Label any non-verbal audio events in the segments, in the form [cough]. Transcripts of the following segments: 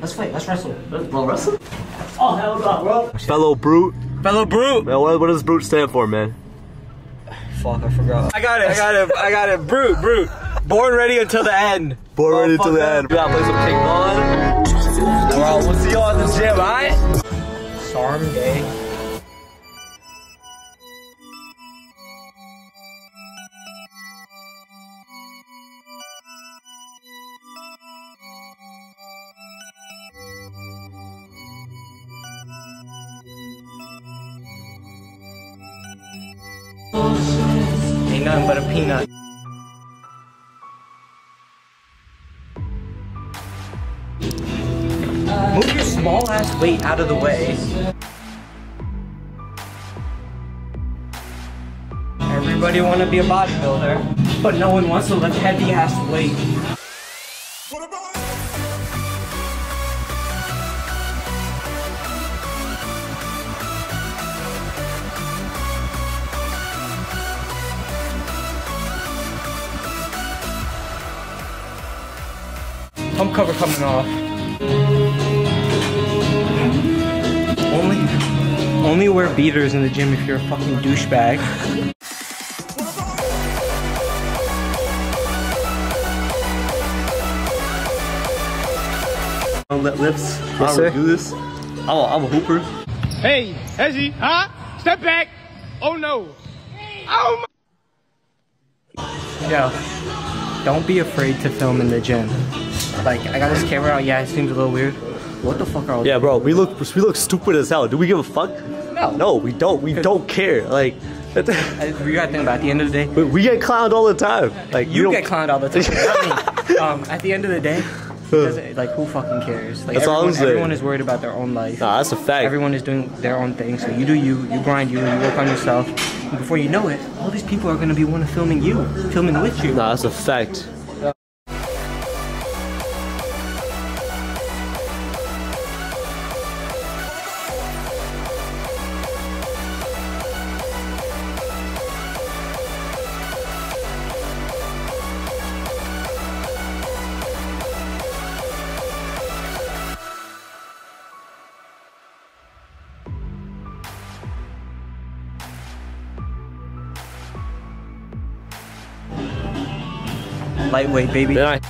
Let's fight. Let's wrestle. Bro, wrestle? Oh hell no, bro. Fellow brute. Fellow brute. Man, what, what does brute stand for, man? Fuck, I forgot. I got it, I got it, I got it. Brute, brute. Born ready until the end. Born ready until the end. We gotta play some kickball. Bro, we'll see y'all at the gym, alright? Sarm day. Nothing but a peanut. Move your small ass weight out of the way. Everybody want to be a bodybuilder, but no one wants to lift heavy ass weight. Pump cover coming off. Only, only wear beaters in the gym if you're a fucking douchebag. Don't let lips. Yes, I don't sir. do this. I'm a, I'm a hooper. Hey, Hezzy, huh? Step back. Oh no. Oh my. Yo, don't be afraid to film in the gym. Like, I got this camera out. Yeah, it seems a little weird. What the fuck are all Yeah, bro, we look we look stupid as hell. Do we give a fuck? No. No, we don't. We don't care. Like, we gotta think about at the end of the day, we we get clowned all the time. Like, we you get clowned all the time. [laughs] Um, at the end of the day, like who fucking cares? Like That's everyone, everyone is worried about their own life. Nah, that's a fact. Everyone is doing their own thing. So you do you, you grind you, you work on yourself. And before you know it, all these people are gonna be one of filming you, filming with you. Nah, that's a fact. Lightweight, baby. Then I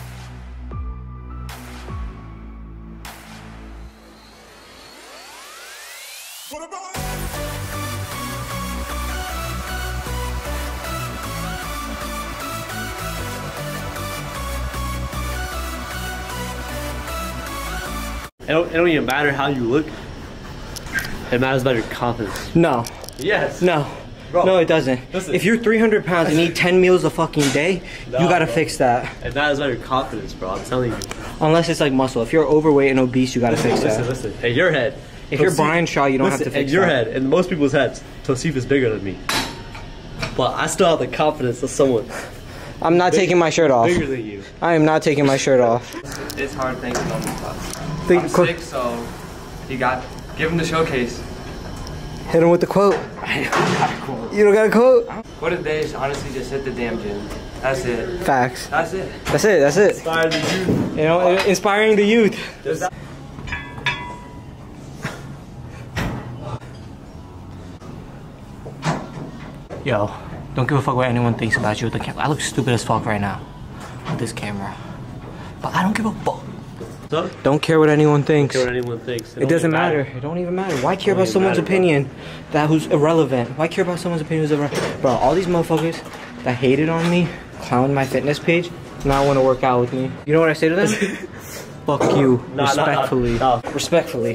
It don't, it don't even matter how you look. It matters about your confidence. No, Yes. no. Bro, no, it doesn't. listen. If you're 300 pounds and eat 10 meals a fucking day, you gotta bro. fix that. It matters about your confidence, bro. I'm telling you. Unless it's like muscle. If you're overweight and obese, you gotta fix Listen, that. listen. listen. In your head. If you're Brian Shaw, you don't have to fix In your that. head, in most people's heads, Toseef is bigger than me. But I still have the confidence of someone I'm not taking my shirt off. bigger than you. I am not taking my shirt off. It's hard thinking on the spot. Think- I'm sick, so you got give him the showcase. Hit him with the quote. You don't got a quote? What a day is honestly just hit the damn gym. That's it. Facts. That's it. That's it. That's it. Inspired you. You know, inspiring the youth. Yo, don't give a fuck what anyone thinks about you with the camera. I look stupid as fuck right now with this camera. But I don't give a fuck. Don't care what anyone thinks. care what anyone thinks. It doesn't matter. It don't even matter. Why care about someone's matter, bro. opinion that who's irrelevant? Why care about someone's opinion who's irrelevant? Bro, all these motherfuckers that hated on me, clowned my fitness page, now want to work out with me. You know what I say to them? [laughs] Fuck you. Nah, nah, nah, respectfully. nah. Respectfully.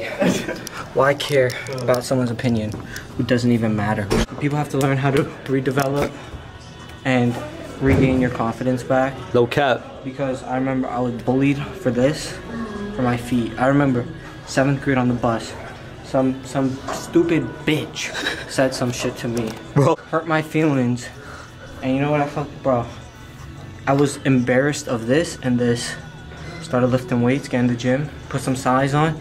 Why care about someone's opinion who doesn't even matter? People have to learn how to redevelop and regain your confidence back No cap. because I remember I was bullied for this, for my feet. I remember seventh grade on the bus, some some stupid bitch said some shit to me, Bro. hurt my feelings, and you know what I felt, bro? I was embarrassed of this and this. Started lifting weights, getting in the gym, put some size on.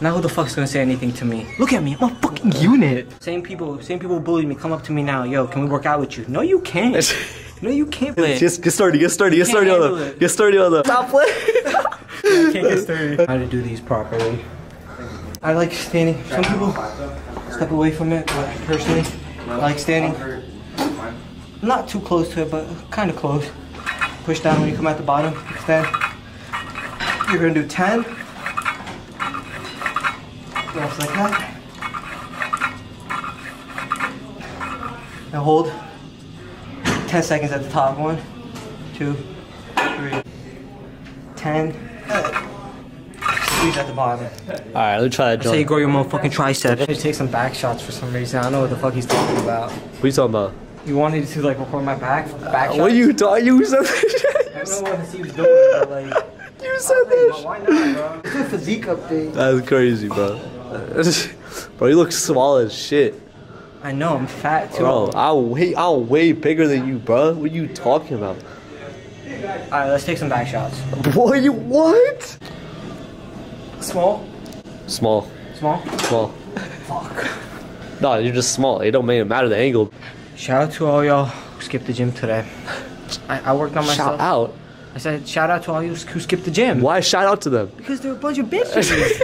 Now who the fuck's gonna say anything to me? Look at me, I'm a fucking unit. Same people, same people bullied me. Come up to me now, yo, can we work out with you? No, you can't. [laughs] No, you can't. Play. Just get started. Get started. Get Can't started on the. Get started on the. Stop playing. [laughs] I can't. How to do these properly. I like standing. Some people step away from it, but personally, I like standing. Not too close to it, but kind of close. Push down when you come at the bottom. Extend. You're gonna do 10. Just like that. Now hold 10 seconds at the top. One, two, three, 10. Squeeze at the bottom. Alright, let me try that Say you grow your motherfucking triceps. You take some back shots for some reason. I don't know what the fuck he's talking about. What are you talking about? You wanted to like record my back back shots? What are you talking? You said I don't know what he was doing, but like. [laughs] You said Well, that. why not, bro? It's a physique update. That's crazy, bro. [laughs] bro, you look small as shit. I know, I'm fat too. Bro, I'm way, I'm way bigger than you, bro. What are you talking about? Alright, let's take some back shots. Boy, you what? Small? Small, Small? small. Fuck. No, you're just small. It don't matter the angle. Shout out to all y'all who skipped the gym today. I, I worked on myself. Shout out. I said, shout out to all you who skipped the gym. Why shout out to them? Because they're a bunch of bitches.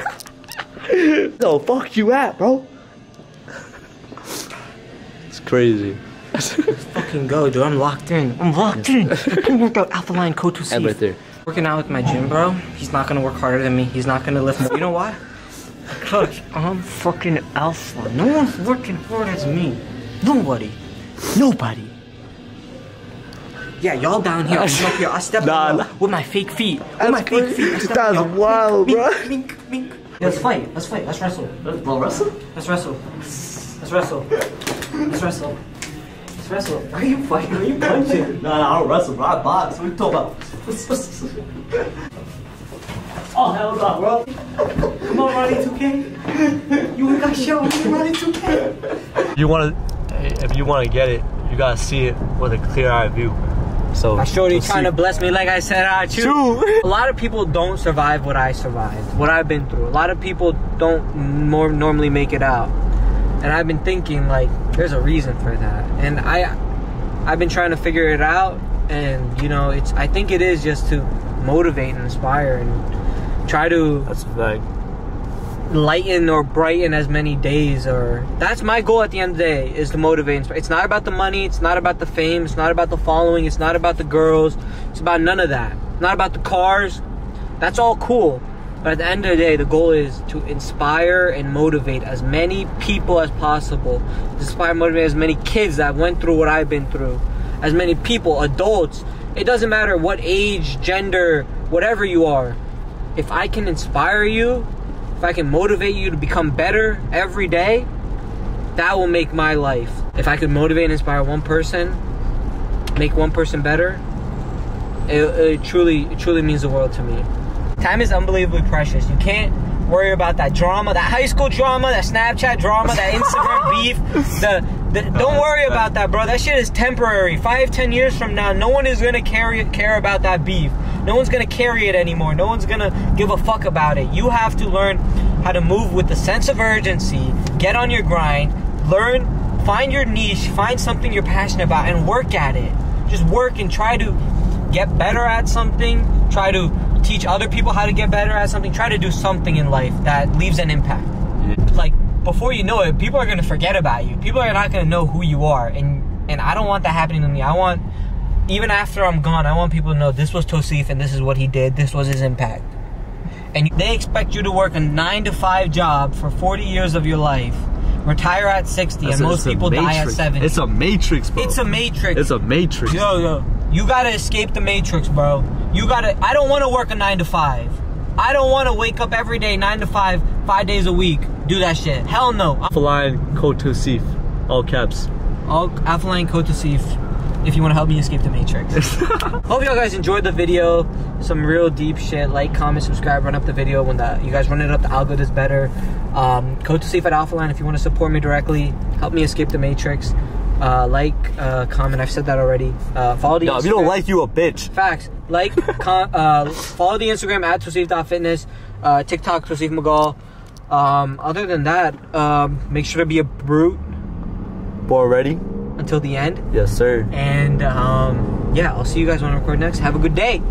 [laughs] No, fuck you at, bro. It's crazy. Let's Fucking go, dude. I'm locked in. I'm locked in. Pre-workout [laughs] Alpha Lion Code to And right there. Working out with my gym bro, he's not gonna work harder than me. He's not gonna lift more. You know why? Because I'm fucking alpha. No one's working hard as me. Nobody. Nobody. Yeah, y'all down here. I'm up here. I step [laughs] Nah, on nah. with my fake feet. With my fake feet. I step That's y'all. wild, Mink, bro. mink, mink. Let's fight. Let's fight. Let's wrestle. Bro, wrestle? Let's wrestle. Let's wrestle. Let's wrestle. Let's wrestle. Are you fighting? Are you punching? Nah, [laughs] nah, I don't wrestle, bro. I box. What are you talking about? [laughs] Oh, hell no, bro. Come on, Ronnie 2K. You ain't got show. Ronnie 2K. You want to, if you want to get it, you gotta see it with a clear eye view. So My shorty you'll trying see- to bless me like I said I choose. A lot of people don't survive what I survived, what I've been through. A lot of people don't more normally make it out. And I've been thinking like there's a reason for that. And I I've been trying to figure it out and you know, it's I think it is just to motivate and inspire and try to That's a fact. lighten or brighten as many days or that's my goal at the end of the day is to motivate it's not about the money it's not about the fame it's not about the following it's not about the girls it's about none of that it's not about the cars that's all cool but at the end of the day the goal is to inspire and motivate as many people as possible inspire and motivate as many kids that went through what i've been through as many people adults it doesn't matter what age gender whatever you are if i can inspire you if I can motivate you to become better every day, that will make my life. If I could motivate and inspire one person, make one person better, it, it truly, it truly means the world to me. Time is unbelievably precious. You can't worry about that drama, that high school drama, that Snapchat drama, that Instagram [laughs] beef. The, the don't worry about that, bro. That shit is temporary. Five, ten years from now, no one is gonna carry care about that beef. No one's gonna carry it anymore. No one's gonna give a fuck about it. You have to learn how to move with a sense of urgency. Get on your grind. Learn, find your niche, find something you're passionate about, and work at it. Just work and try to get better at something. Try to teach other people how to get better at something. Try to do something in life that leaves an impact. Like before you know it, people are gonna forget about you. People are not gonna know who you are, and and I don't want that happening to me. I want even after I'm gone, I want people to know this was Toseef and this is what he did. This was his impact. And they expect you to work a nine to five job for 40 years of your life, retire at 60, and most people die at 70. It's a matrix, bro. It's a matrix. It's a matrix. Yo, yo, you gotta escape the matrix, bro. You gotta. I don't want to work a nine to five. I don't want to wake up every day nine to five, five days a week. Do that shit. Hell no. Alpha Lion code Toseef. All caps. Code Toseef, you want to help me escape the matrix. [laughs] Hope y'all guys enjoyed the video. Some real deep shit. Like, comment, subscribe, run up the video. When the you guys run it up, the algo does better. Um, safe at Alpha Lion if you want to support me directly. Help me escape the matrix. Uh, like, uh, comment. I've said that already. Uh, follow the. No, if you don't like you a bitch. Facts. Like, [laughs] con- uh, follow the Instagram at Toseef.fitness, uh, TikTok Toseef Mughal. Um, other than that, um, make sure to be a brute Boy, ready? until the end. Yes, sir. And um, yeah, I'll see you guys when I record next. Have a good day.